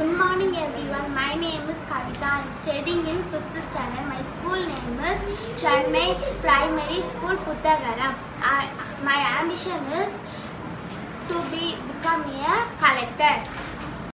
Good morning everyone. My name is Kavitha. I am studying in 5th standard. My school name is Chennai Primary School Puthagaram. My ambition is to be become a collector.